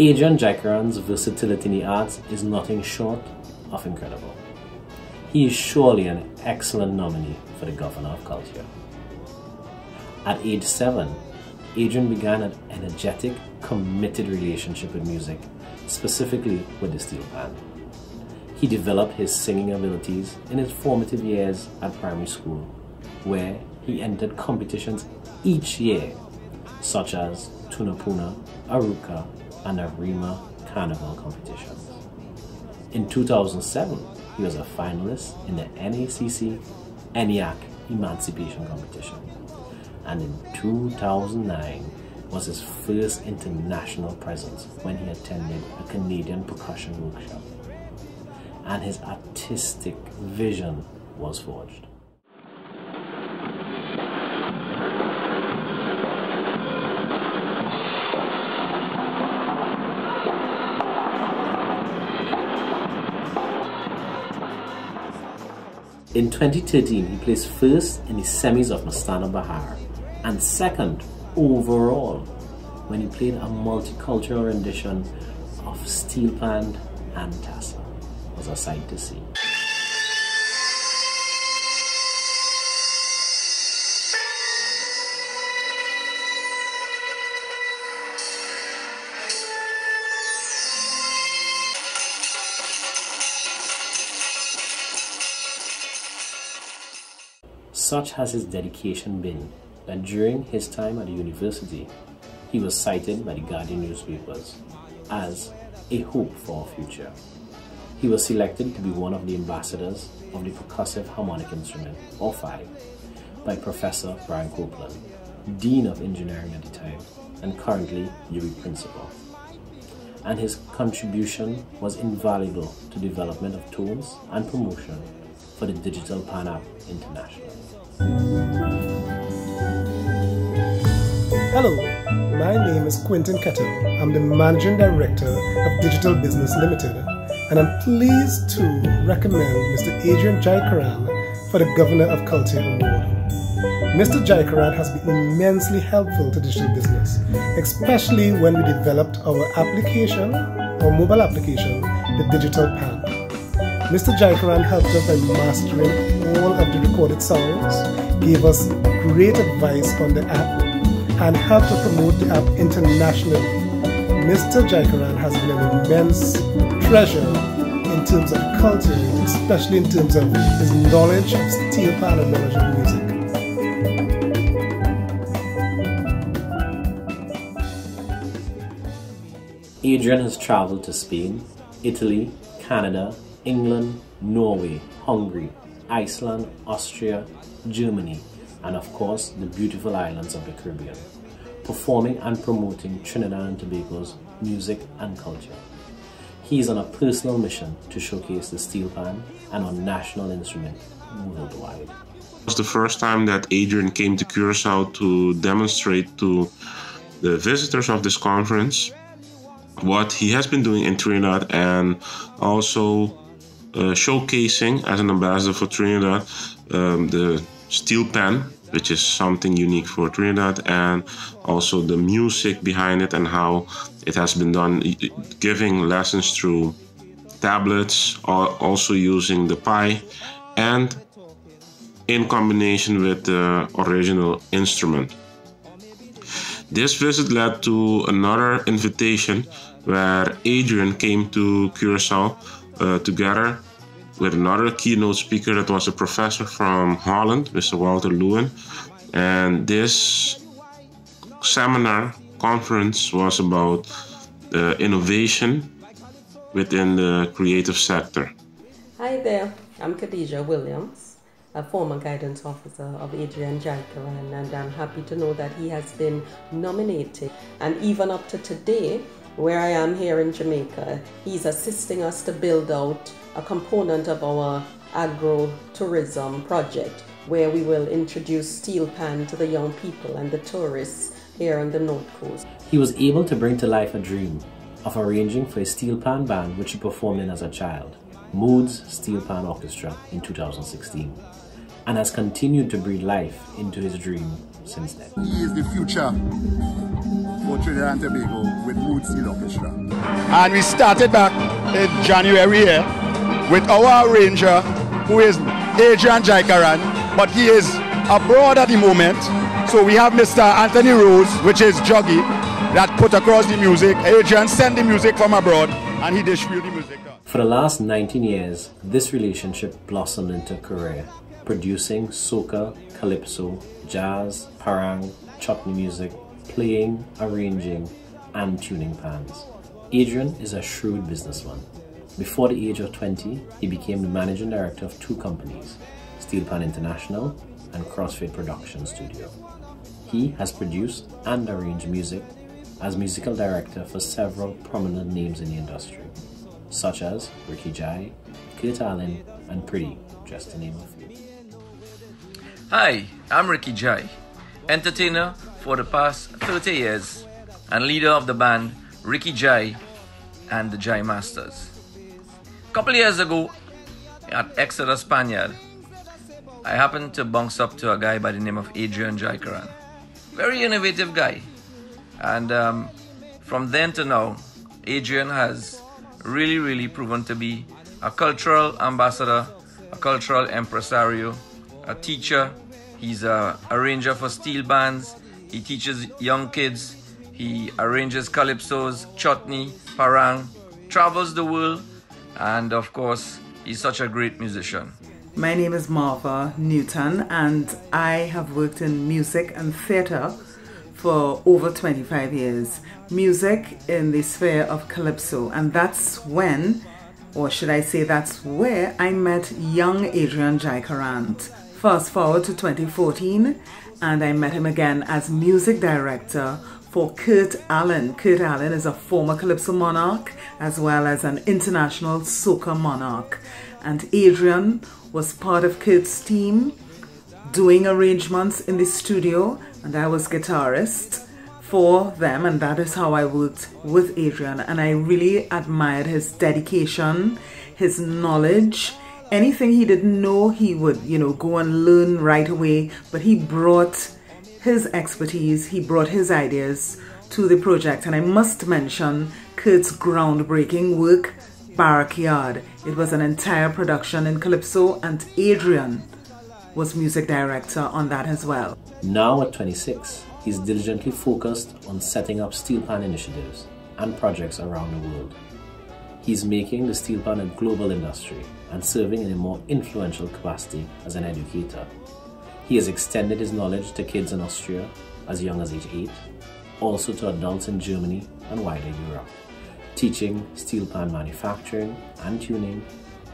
Adrian Jaikaran's versatility in the arts is nothing short of incredible. He is surely an excellent nominee for the Governor of Culture. At age 7, Adrian began an energetic, committed relationship with music, specifically with the steel pan. He developed his singing abilities in his formative years at primary school, where he entered competitions each year, such as Tunapuna, Arouca, and Arima Carnival competitions. In 2007, he was a finalist in the NACC ENIAC Emancipation Competition. And in 2009 was his first international presence when he attended a Canadian percussion workshop. And his artistic vision was forged. In 2013, he placed first in the semis of Mastana Bahar and second overall when he played a multicultural rendition of Steel Pan and Tassa. It was a sight to see. Such has his dedication been that during his time at the university, he was cited by the Guardian newspapers as a hope for our future. He was selected to be one of the ambassadors of the percussive harmonic instrument, or PHI, by Professor Brian Copeland, Dean of Engineering at the time, and currently UWI Principal. And his contribution was invaluable to development of tools and promotion for the Digital Pan App International. Hello, my name is Quentin Kettle. I'm the Managing Director of Digital Business Limited, and I'm pleased to recommend Mr. Adrian Jaikaran for the Governor of Culture Award. Mr. Jaikaran has been immensely helpful to digital business, especially when we developed our application, our mobile application, the Digital Pan. Mr. Jaikaran helped us by mastering all of the recorded songs, gave us great advice on the app, and helped to promote the app internationally. Mr. Jaikaran has been an immense treasure in terms of culture, especially in terms of his knowledge of steel pan and knowledge of music. Adrian has traveled to Spain, Italy, Canada, England, Norway, Hungary, Iceland, Austria, Germany, and of course the beautiful islands of the Caribbean, performing and promoting Trinidad and Tobago's music and culture. He is on a personal mission to showcase the steel pan and our national instrument worldwide. It was the first time that Adrian came to Curacao to demonstrate to the visitors of this conference what he has been doing in Trinidad and also showcasing as an ambassador for Trinidad um, the steel pan, which is something unique for Trinidad, and also the music behind it and how it has been done, giving lessons through tablets, also using the Pi, and in combination with the original instrument. This visit led to another invitation where Adrian came to Curacao uh, together with another keynote speaker that was a professor from Holland, Mr. Walter Lewin. And this seminar conference was about uh, innovation within the creative sector. Hi there, I'm Khadija Williams, a former guidance officer of Adrian Jaikaran, and I'm happy to know that he has been nominated. And even up to today, where I am here in Jamaica, he's assisting us to build out a component of our agro-tourism project where we will introduce steel pan to the young people and the tourists here on the North Coast. He was able to bring to life a dream of arranging for a steel pan band which he performed in as a child, Moods Steel Pan Orchestra in 2016, and has continued to breathe life into his dream since then. He is the future for Trinidad and Tobago with Mood Steel Orchestra. And we started back in January here with our arranger who is Adrian Jaikaran, but he is abroad at the moment. So we have Mr. Anthony Rose, which is Juggy, that put across the music. Adrian sent the music from abroad and he distributed the music. For the last 19 years, this relationship blossomed into a career, producing soca, calypso, jazz, parang, chutney music, playing, arranging, and tuning pans. Adrian is a shrewd businessman. Before the age of 20, he became the managing director of two companies, Steelpan International and Crossfade Production Studio. He has produced and arranged music as musical director for several prominent names in the industry, such as Rikki Jai, Kurt Allen, and Preedy, just to name a few. Hi, I'm Rikki Jai, entertainer for the past 30 years and leader of the band Rikki Jai and the Jai Masters. Couple years ago at Exeter Spaniard, I happened to bounce up to a guy by the name of Adrian Jaikaran. Very innovative guy. And um, from then to now, Adrian has really, really proven to be a cultural ambassador, a cultural impresario, a teacher. He's a arranger for steel bands. He teaches young kids. He arranges calypsos, chutney, parang, travels the world, and of course, he's such a great musician. My name is Martha Newton, and I have worked in music and theatre for over 25 years. Music in the sphere of calypso, and that's when, or should I say, that's where I met young Adrian Jaikaran. Fast forward to 2014, and I met him again as music director for Kurt Allen. Kurt Allen is a former Calypso monarch as well as an international soca monarch. And Adrian was part of Kurt's team doing arrangements in the studio and I was guitarist for them and that is how I worked with Adrian and I really admired his dedication, his knowledge, anything he didn't know he would you know go and learn right away but he brought his expertise, he brought his ideas to the project and I must mention Kurt's groundbreaking work Barrakyard. It was an entire production in Calypso and Adrian was music director on that as well. Now at 26, he's diligently focused on setting up steel pan initiatives and projects around the world. He's making the steel pan a global industry and serving in a more influential capacity as an educator. He has extended his knowledge to kids in Austria as young as age 8, also to adults in Germany and wider Europe, teaching steel pan manufacturing and tuning,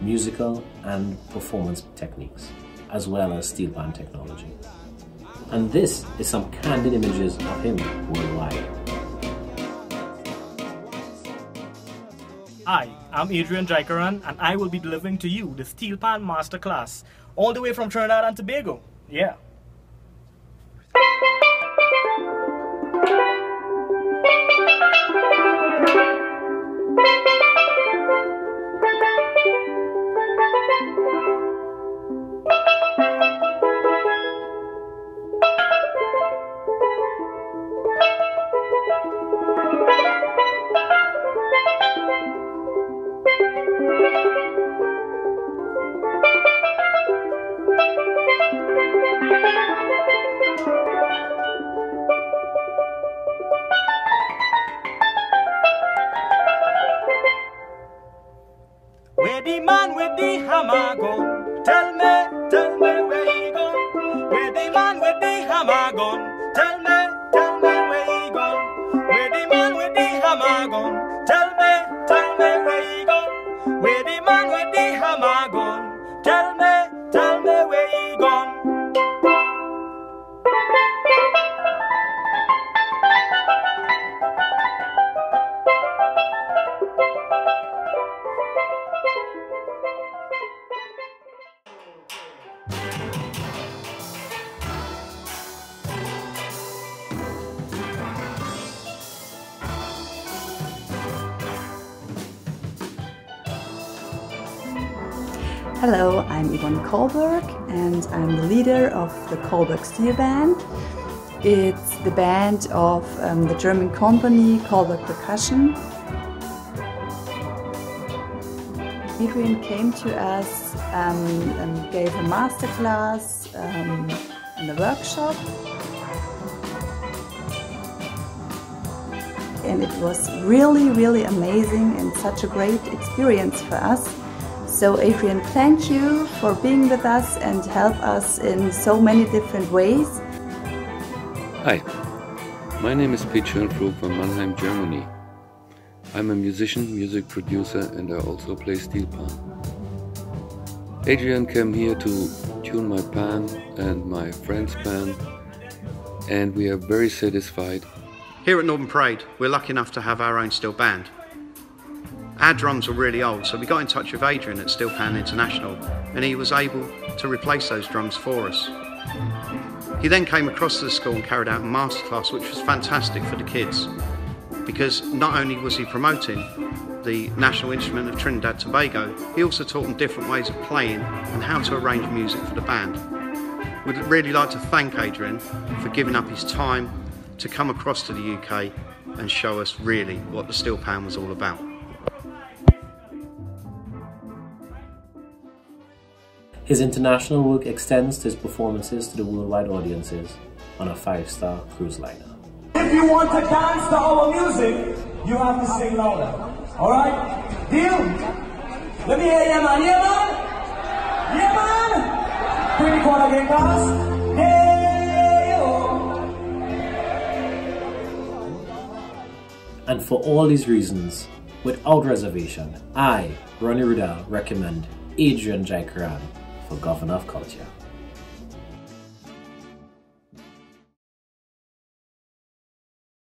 musical and performance techniques as well as steel pan technology. And this is some candid images of him worldwide. Hi, I'm Adrian Jaikaran and I will be delivering to you the Steel Pan Masterclass all the way from Trinidad and Tobago. Yeah. The man with the hammer? Tell me, tell me where he gone. Where the man with the hammer gone? Tell me, tell me where he gone. Where the man with the hammer gone? Tell me, tell me where he gone. Where the man with the hammer gone? Tell me, tell me where he gone. Hello, I'm Yvonne Kolberg and I'm the leader of the Kolberg Steel Band. It's the band of um, the German company the Percussion. Adrian came to us um, and gave a masterclass um, in the workshop. And it was really, really amazing and such a great experience for us. So Adrian, thank you for being with us and help us in so many different ways. Hi, my name is Pete Schönflug from Mannheim, Germany. I'm a musician, music producer, and I also play steel pan. Adrian came here to tune my pan and my friend's pan, and we are very satisfied. Here at Northern Parade, we're lucky enough to have our own steel band. Our drums were really old, so we got in touch with Adrian at Steel Pan International, and he was able to replace those drums for us. He then came across to the school and carried out a masterclass, which was fantastic for the kids, because not only was he promoting the national instrument of Trinidad Tobago, he also taught them different ways of playing and how to arrange music for the band. We'd really like to thank Adrian for giving up his time to come across to the UK and show us really what the steel pan was all about. His international work extends his performances to the worldwide audiences on a five-star cruise liner. If you want to dance to our music, you have to sing louder. Alright? Deal? Let me hear you, man. Yeah, man? Yeah, man? Pretty quiet again, guys. Hey. And for all these reasons, without reservation, I, Ronnie Rudell, recommend Adrian Jaikaran for Governor of Culture.